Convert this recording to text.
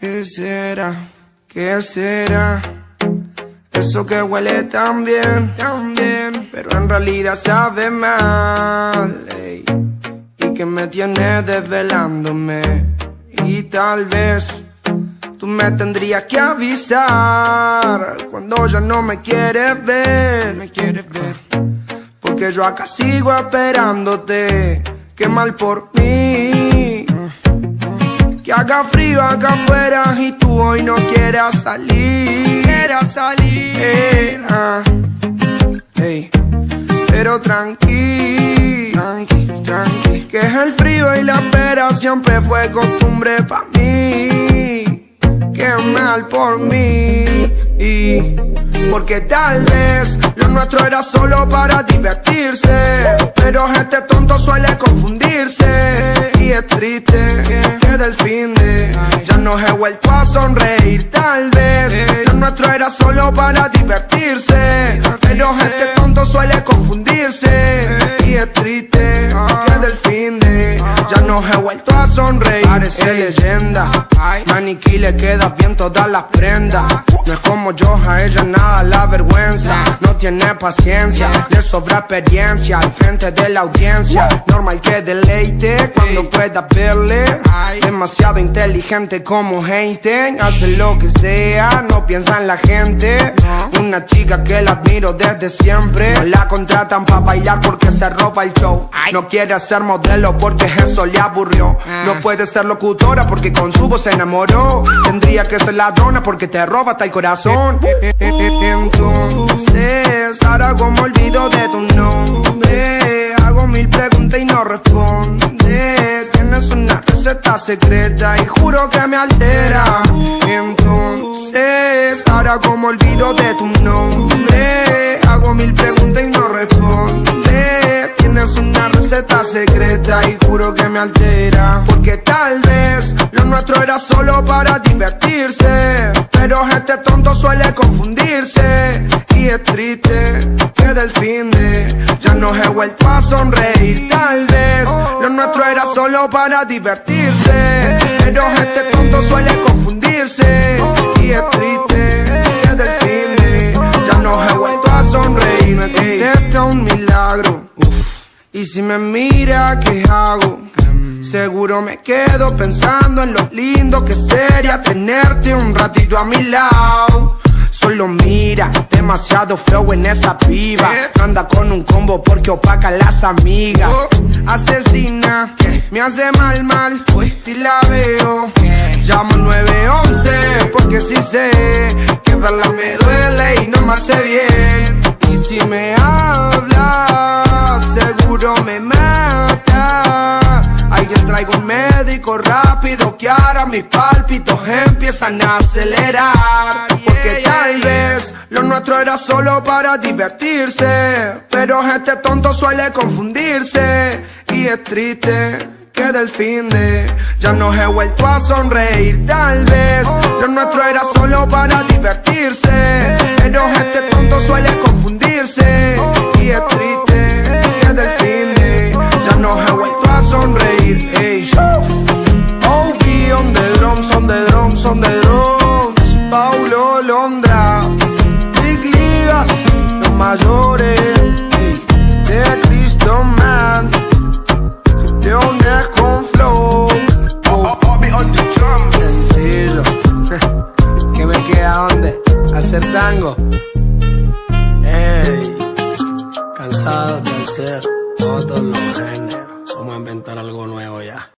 ¿Qué será? ¿Qué será? Eso que huele tan bien, tan bien, pero en realidad sabe mal. Y que me tiene desvelándome. Y tal vez tú me tendrías que avisar cuando ya no me quieres ver. Me quieres ver. Porque yo acá sigo esperándote. Qué mal por mí. Que haga frío acá afuera y tú hoy no quieras salir. Quieras salir. Eh, ah. Pero tranqui, tranqui, tranqui. Que es el frío y la espera siempre fue costumbre pa' mí. Qué mal por mí. Y porque tal vez lo nuestro era solo para divertirse. Pero este tonto suele confundirse. Y es triste del fin de ya no he vuelto a sonreír. Tal vez lo nuestro era solo para divertirse. Pero este tonto suele confundirse. Y es triste que del fin de ya no he vuelto a sonreír. Parece leyenda. Maniquí le queda bien todas las prendas. No es como yo, a ella nada la vergüenza. No tiene paciencia, le sobra experiencia al frente de la audiencia. Normal que deleite cuando pueda verle. Demasiado inteligente como Einstein. Hace lo que sea, no piensa en la gente. Una chica que la admiro desde siempre. No la contratan para bailar porque se roba el show. No quiere ser modelo porque eso le aburrió. No puede ser locutora porque con su voz se enamoró. Tendría que ser ladrona porque te roba el corazón. Entonces, ahora como olvido de tu nombre. Hago mil preguntas y no responde. Tienes una receta secreta y juro que me altera. Entonces, ahora como olvido de tu nombre. Hago mil preguntas y no responde. Tienes una receta secreta y juro que me altera. Nuestro era solo para divertirse. Pero este tonto suele confundirse. Y es triste que del fin de ya no he vuelto a sonreír. Tal vez lo nuestro era solo para divertirse. Pero este tonto suele confundirse. Y es triste que del fin de ya no he vuelto a sonreír. Me contesta un milagro. Y si me mira, ¿qué hago? Seguro me quedo pensando en lo lindo que sería tenerte un ratito a mi lado. Solo mira, demasiado flow en esa piba. Anda con un combo porque opaca las amigas. Asesina, me hace mal, mal. Si la veo, llamo 911 porque si sé que verla me duele y no me hace bien. Y si me habla, seguro me mis pálpitos empiezan a acelerar. Porque tal vez lo nuestro era solo para divertirse. Pero este tonto suele confundirse. Y es triste que del fin de ya no he vuelto a sonreír. Tal vez lo nuestro era solo para divertirse.